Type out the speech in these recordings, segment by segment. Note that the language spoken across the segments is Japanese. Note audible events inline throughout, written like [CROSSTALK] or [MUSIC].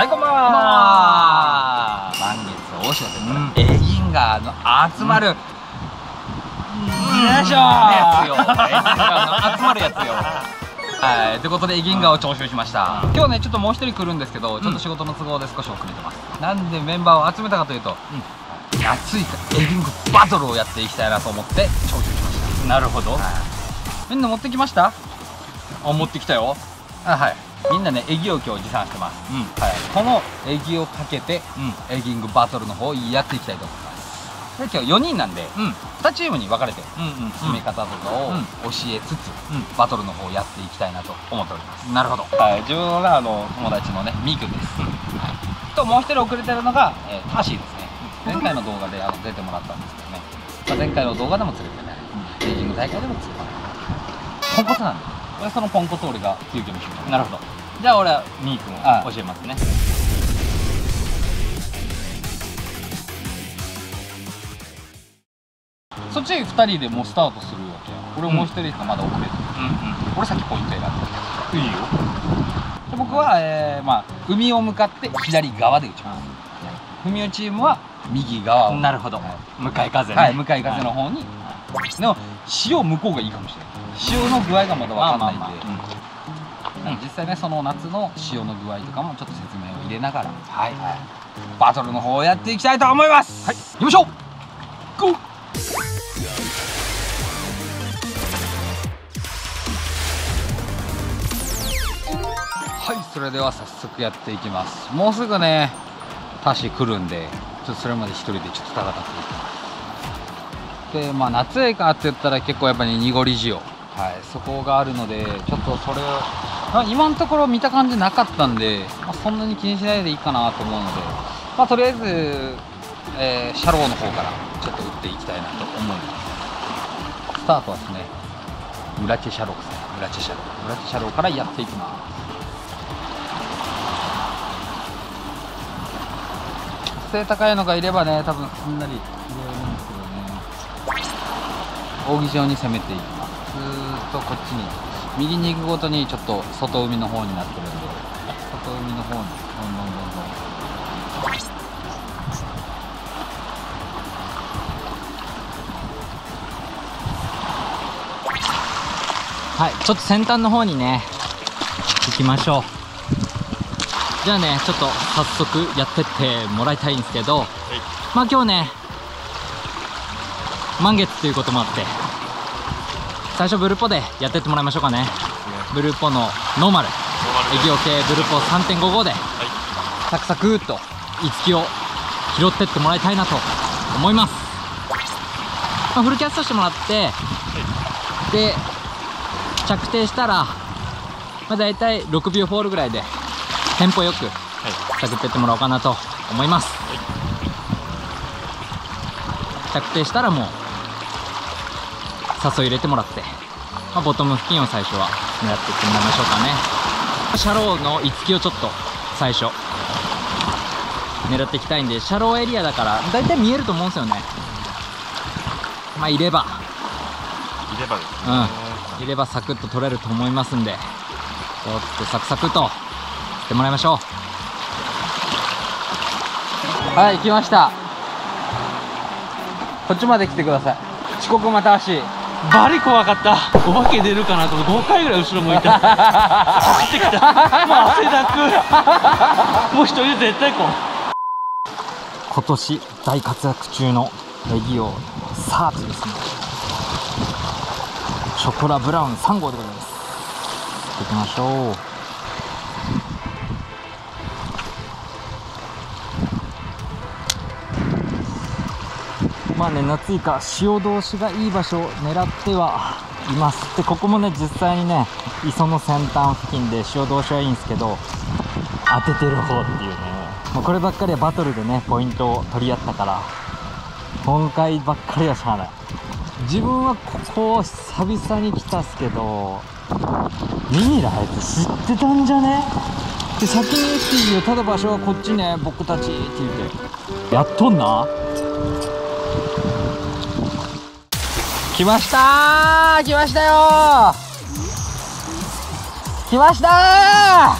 はいこんばんは。満月大潮ということで、エギンガーの集まる、よいしょガーの集まるやつよはい、ということでエギンガーを徴収しました今日ねちょっともう一人来るんですけどちょっと仕事の都合で少し遅れてます、なんでメンバーを集めたかというと、熱いエギングバトルをやっていきたいなと思って徴収しましたなるほど、みんな持ってきましたあ持ってきたよあはいみんなねエギを今日持参してます、はい、このエギをかけて、エギングバトルの方をやっていきたいと思います。で今日4人なんで、2チームに分かれて決め方とかを教えつつ、バトルの方をやっていきたいなと思っております。なるほど、はい、自分はあの友達のねみーくんです、ともう一人遅れてるのが、えー、タシーですね。前回の動画であの出てもらったんですけどね、まあ、前回の動画でも釣れてない。エギング大会でも釣れてない。ポンコツなんで俺そのポンコツ俺が急遽にしようなるほど。じゃあ俺はみーくんを教えますね。そっち2人でもうスタートするわけや。俺もう1人がまだ遅れてる、俺先ポイント選んでいいよ。で僕は、えーまあ、海を向かって左側で打ちます。文雄チームは右側を。なるほど、はい。向かい風ね、はい、向かい風の方に、でも潮向こうがいいかもしれない潮の具合がまだ分かんないんで、まあまあまうん。実際ねその夏の潮の具合とかもちょっと説明を入れながら、はいバトルの方をやっていきたいと思います。はい。行きましょう。ゴーはいそれでは早速やっていきます。もうすぐねタシ来るんでちょっとそれまで一人でちょっと戦っていきます。でまあ夏へかって言ったら結構やっぱり濁り潮はいそこがあるのでちょっとそれをまあ今のところ見た感じなかったんで、まあ、そんなに気にしないでいいかなと思うのでまあとりあえず、えーシャローの方からちょっと打っていきたいなと思います。スタートはですねムラチェシャローですね。ムラチェシャロー。ムラチェシャローからやっていきます。背高いのがいればね多分すんなり入れるんですけどね。扇状に攻めていきますーっとこっちに右に行くごとにちょっと外海の方になってるんで。外海の方にどんどんどんどん。はいちょっと先端の方にね行きましょう。じゃあねちょっと早速やってってもらいたいんですけど、まあ今日ね満月ということもあって最初ブルポでやってってもらいましょうかね。ブルポのノーマル。エギオ系ブルポ3.55で、サクサクっといつきを拾ってってもらいたいなと思います、まあ、フルキャストしてもらって、で着底したら、まあ、大体6秒フォールぐらいでテンポよく探ってってもらおうかなと思います、着底したらもう誘い入れてもらって、まあ、ボトム付近を最初は狙っていってもらいましょうかね。シャローのいつきをちょっと最初狙っていきたいんでシャローエリアだから大体見えると思うんですよね。まあいればいればですね。うん、いればサクッと取れると思いますんで、ちょっとサクサクとしてもらいましょう。はい来ました。こっちまで来てください。遅刻また足バリ怖かったお化け出るかなと5回ぐらい後ろ向いた走ってきたもう汗だくもう一人で絶対こう今年大活躍中のレギオサーチですね。ショコラブラウン3号でございます。行きましょう。まあね、夏以下、潮通しがいい場所を狙ってはいます。で、ここもね、実際にね、磯の先端付近で潮通しはいいんですけど、当ててる方っていうね、もうこればっかりはバトルでね、ポイントを取り合ったから、今回ばっかりはしゃあない。自分はここ久々に来たっすけど、ミニラあいつ知ってたんじゃね？で先に言っていいよ。ただ場所はこっちね僕たちって言って。やっとんな？来ました。来ましたよ。来ました。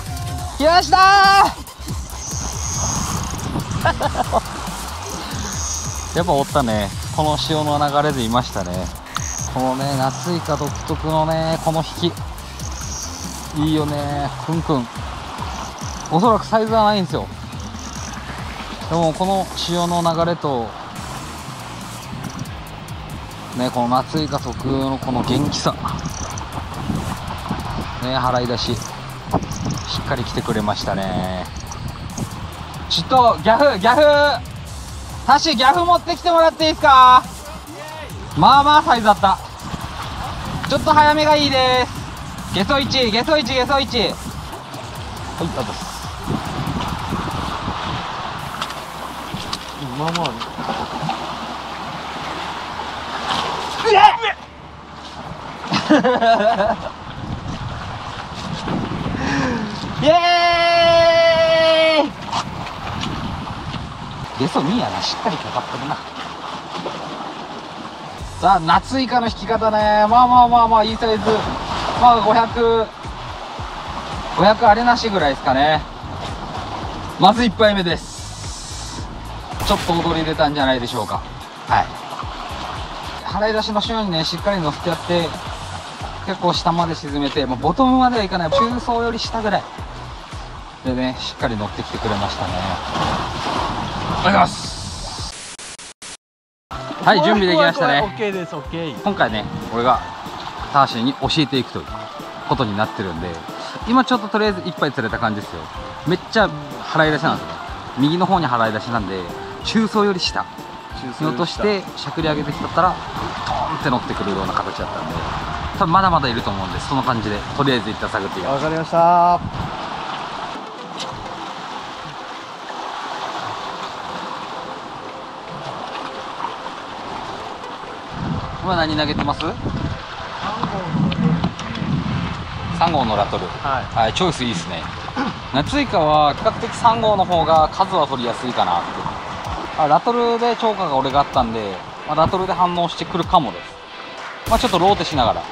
来ました。[LAUGHS] やっぱおったね。この潮の流れでいましたね。このね夏イカ独特のねこの引き。いいよね。くんくん。おそらくサイズはないんですよ。でもこの潮の流れとねこの夏イカ特有のこの元気さ。ね払い出ししっかり来てくれましたね。ちょっとギャフギャフ。タシギャフ持ってきてもらっていいですか？まあまあサイズだった。ちょっと早めがいいです。ゲソ1ゲソ1ゲソ1はいあとです。まあまあイエーイ。ゲソ2やなしっかりかかってるな。さあ夏イカの引き方ね。まあまあまあまあいいサイズ。まあ500500あれなしぐらいですかね。まず1杯目です。ちょっと踊り出たんじゃないでしょうか。払い出しの潮にねしっかり乗ってやって結構下まで沈めて、まあ、ボトムまではいかない。中層より下ぐらい。でねしっかり乗ってきてくれましたね。ありがとうございます。はい準備できましたね。オッケーですオッケー今回ね俺がターシーに教えていくということになってるんで今ちょっととりあえず一杯釣れた感じですよ。めっちゃ払い出しなんですよ。右の方に払い出しなんで中層より下。に落としてしゃくり上げてきたったらトーンって乗ってくるような形だったんで多分まだまだいると思うんでその感じでとりあえず一旦探っていきます。わかりました。今何投げてます？3号のラトル。はい。はいチョイスいいですね。夏イカは比較的3号の方が数は取りやすいかなってあラトルで超過が俺があったんで、まあ、ラトルで反応してくるかもです。まあちょっとローテしながら。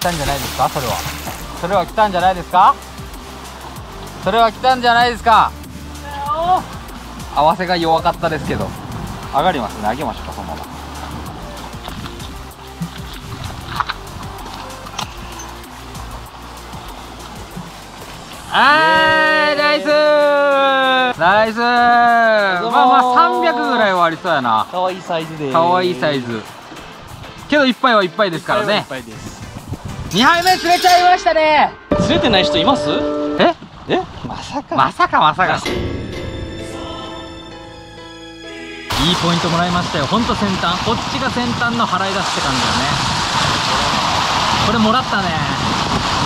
来たんじゃないですか？それは。それは来たんじゃないですか？それは来たんじゃないですか？合わせが弱かったですけど。上がりますね。上げましょうかそのまま。はいナイス。ナイス。まあまあ300ぐらいはありそうやな。かわいいサイズでかわいいサイズ。けど一杯は一杯ですからね。いっぱいです2杯目釣れちゃいましたね。釣れてない人います？え？え？まさか。まさかまさか。いいポイントもらいましたよ。ほんと先端。こっちが先端の払い出すって感じだね。これもらったね。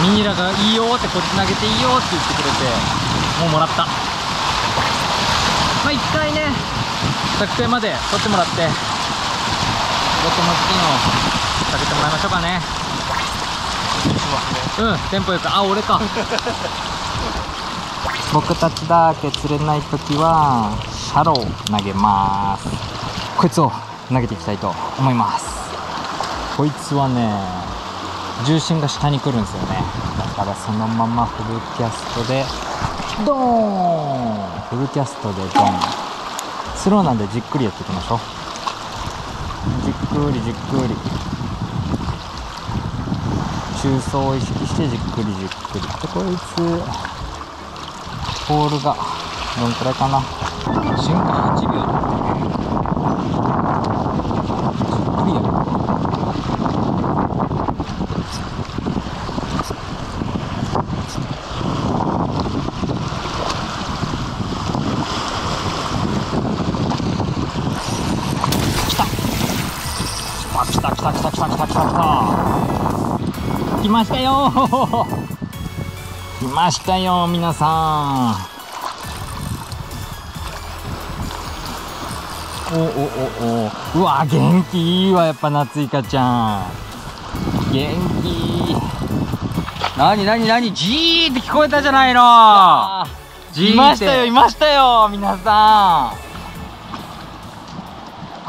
ミイラがいいよってこっち投げていいよって言ってくれて。もうもらった。まあ一回ね作成まで取ってもらって。ボトムスピンをかけてもらいましょうかねうんテンポよく。あ俺か。[LAUGHS] 僕たちだけ釣れない時はシャロー投げます。こいつを投げていきたいと思います。こいつはね重心が下に来るんですよね。だからそのままフルキャストでドーン！フルキャストでドン。スローなんでじっくりやっていきましょう。じっくりじっくり中層を意識してじっくりじっくり。でこいつポールがどんくらいかな。瞬間8秒じっくりやる来た。来た来た来た来た来た来た来た。来ましたよ。来ましたよ皆さん。おおおお。うわ元気いいわやっぱ夏イカちゃん。元気。なになになにジーって聞こえたじゃないの。いましたよいましたよ皆さん。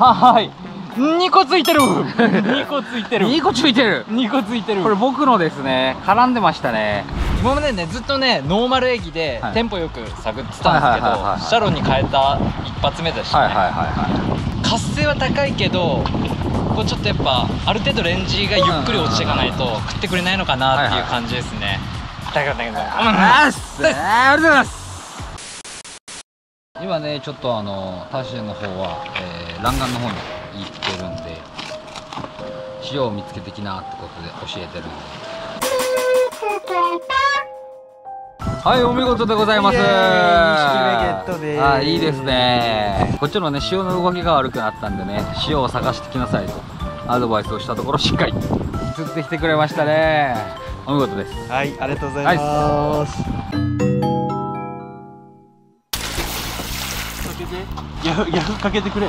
はい2個ついてる。[LAUGHS] 2個ついてる。2個ついてる。2個ついてるこれ僕のですね絡んでましたね。今までねずっとねノーマル駅ではい。テンポよく探ってたんですけはいはいはいはい。どシャロンに変えた一発目でしたね、はいは活性は高いけどこうちょっとやっぱある程度レンジがゆっくり落ちていかないと食ってくれないのかなっていう感じですね、だからだけどいはい。ありがとうございます。今ねちょっとあのタシエの方は、えー、欄干の方に行ってるんで塩を見つけてきなってことで教えてるんで。はいお見事でございます。あいいですね。こっちのね潮の動きが悪くなったんでね塩を探してきなさいとアドバイスをしたところしっかり釣ってきてくれましたね。お見事です。はいありがとうございます、かけてヤフヤフかけてくれ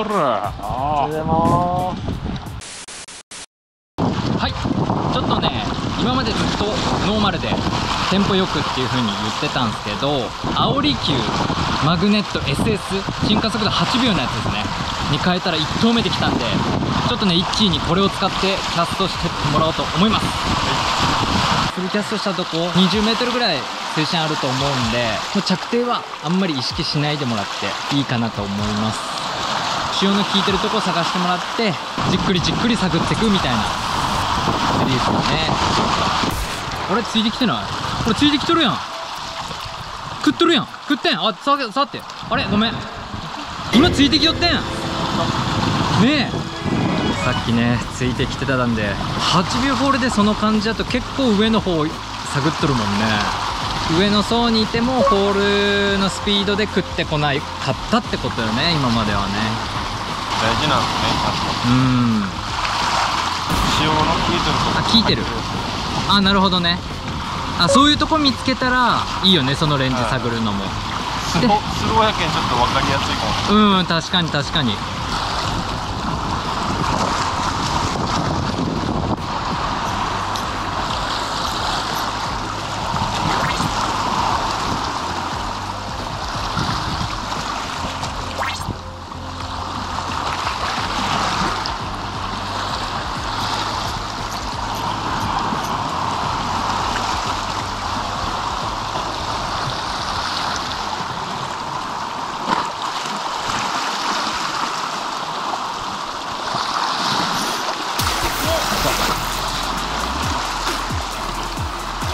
ー、取る。取るあー。ございますはい。ちょっとね今までずっとノーマルでテンポよくっていう風に言ってたんですけど煽り級マグネット SS 進化速度8秒のやつですね。に変えたら1投目できたんでちょっとね一気にこれを使ってキャストしてってもらおうと思います。フルキャストしたとこ 20m ぐらい水深あると思うんでもう着底はあんまり意識しないでもらっていいかなと思います潮の効いてるとこ探してもらってじっくりじっくり探っていくみたいな釣りですよね。あれついてきてない？これついてきとるやん。食っとるやん。食ってん。あささって。あれ？ごめん。今ついてきよってん。ねえ。さっきねついてきてたんで。8秒ホールでその感じだと結構上の方探っとるもんね。上の層にいてもホールのスピードで食ってこない。かったってことよね今まではね大事なんですねうん。塩の効いてるとこ。あ効いてる。あなるほどね。あそういうとこ見つけたらいいよねそのレンジ探るのも。スロースローやけんちょっと分かりやすいかも。しれないうん確かに確かに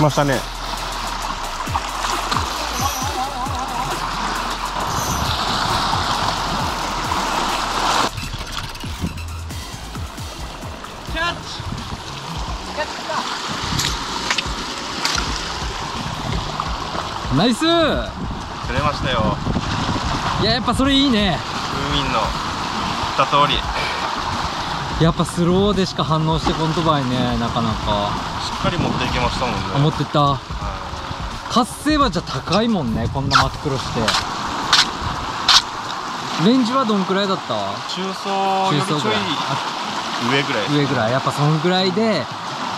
ましたね。ナイス。い釣れましたよ。ややっぱそれいいね。風民の。言った通り。やっぱスローでしか反応してこんとばいねなかなかかり持っていけましたもんね。思ってた。は活性はじゃ高いもんねこんな真っ黒して。レンジはどんくらいだった？い中層よりちょい中層ぐらい上ぐらい上ぐらい。やっぱそんぐらいで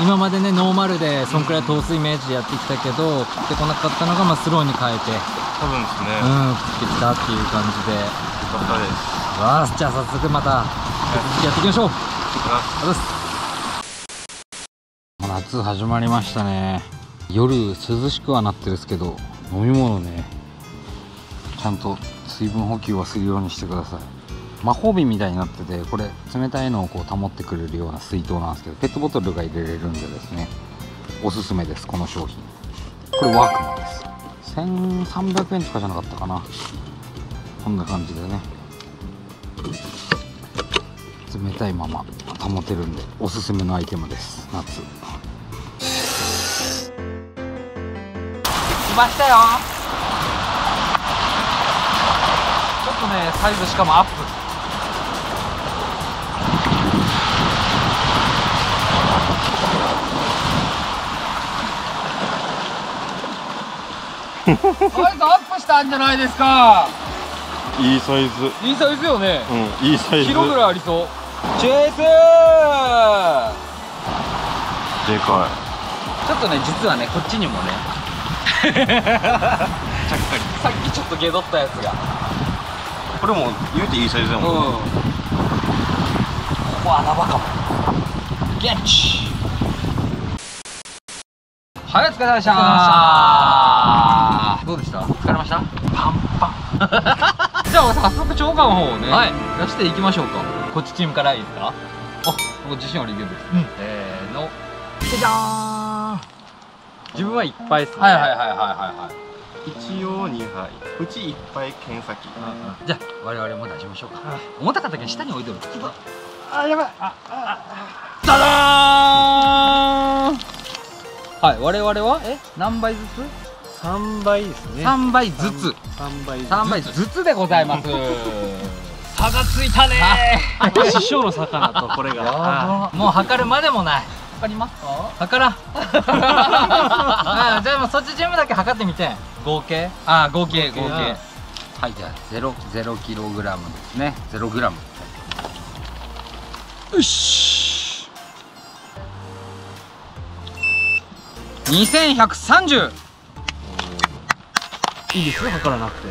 今までねノーマルでそんくらい通すイメージでやってきたけど食ってこなかったのがまあスローに変えて。多分ですね、うん食ってきたっていう感じで。よかったです。わあじゃあ早速また続きやっていきましょう。ああざっす夏始まりましたね。夜涼しくはなってるんですけど飲み物ねちゃんと水分補給はするようにしてください。魔法瓶みたいになっててこれ冷たいのをこう保ってくれるような水筒なんですけどペットボトルが入れれるんでですねおすすめですこの商品。これワークマンです。1300円とかじゃなかったかな。こんな感じでね。冷たいまま保てるんでおすすめのアイテムです。夏。来ましたよ。ちょっとねサイズしかもアップ。サイズアップしたんじゃないですか。いいサイズ。いいサイズよね。うんいいサイズ。キロぐらいありそう。チェイスでかちょっとね実はねこっちにもね [LAUGHS] さっきちょっとゲドったやつが。いこれも言うていいサイズだうんもん、ここ穴場かも。ゲッチはいお疲れ様でした。どうでした？疲れました？パンパン。[LAUGHS] じゃあ早速超過の方をね、はい。出していきましょうか。こっちチームからいいですか？あ僕自信ありげです、うん。せーの。じゃじゃーん自分はいっぱいですね。はいはいはいはいはい。はい一応2杯。うち1杯剣先。じゃあ我々も出しましょうか。重たかったけど下に置いてるあやばい。あダダーン。はい我々はえ何倍ずつ？3倍ですね。3倍ずつ。3倍3倍ずつでございます。差がついたね師匠の魚とこれが。もう測るまでもない測りますか？測らん。あ [LAUGHS] じゃあもうそっち全部だけ測ってみて。合計？あ合計合計。合計。はいじゃあゼロゼロキログラムですね。ゼログラム。よし。2130いいですよ測らなくて。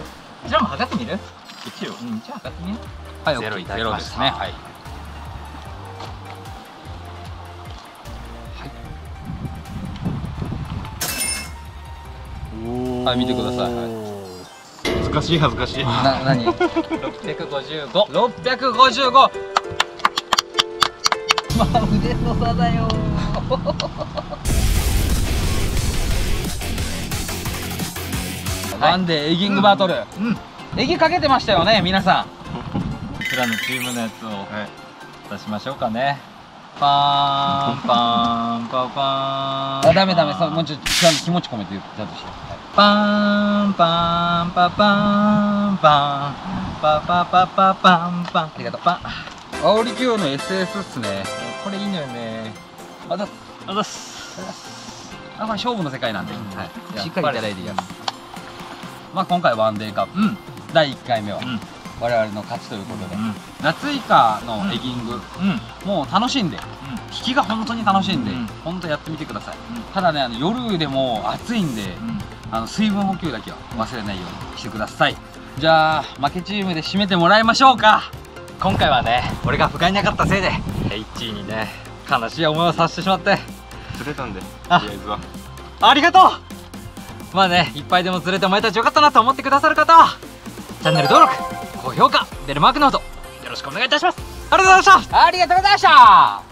じゃあもう測ってみる？一応。うんじゃあ測ってみるはいゼロ OK いただきました。ゼロですね。はいはい見てください。はい。恥ずかしい恥ずかしい。な、なに655 655まあ腕の差だよ。ワンデーエギングバトル、エギかけてましたよね皆さん。こちらのチームのやつをはい。出しましょうかね。パーンパーンパーパーン。あダメダメそうもうちょっと気持ち込めてちゃんとしてパンパーンパパンパンパパパパパンパンありがとうパン煽り級の SS っすねこれいいのよねあだあざっすあこれ勝負の世界なんで、うんはい、しっかりいただいていきますまあ今回ワンデーカップ、第1回目は、ん我々の勝ちということで、うん夏以下のエギング、うんもう楽しんで、引きが本当に楽しいんで、うん本当やってみてください、うんただねあの夜でも暑いんで、あの水分補給だけは忘れないようにしてください。じゃあ負けチームで締めてもらいましょうか。今回はね俺が不甲斐なかったせいで H にね悲しい思いをさせてしまって。釣れたんでとりああえずは。ありがとう。まあねいっぱいでもずれてお前たちよかったなと思ってくださる方はチャンネル登録高評価ベルマークノートよろしくお願いいたします。ありがとうございました。ありがとうございました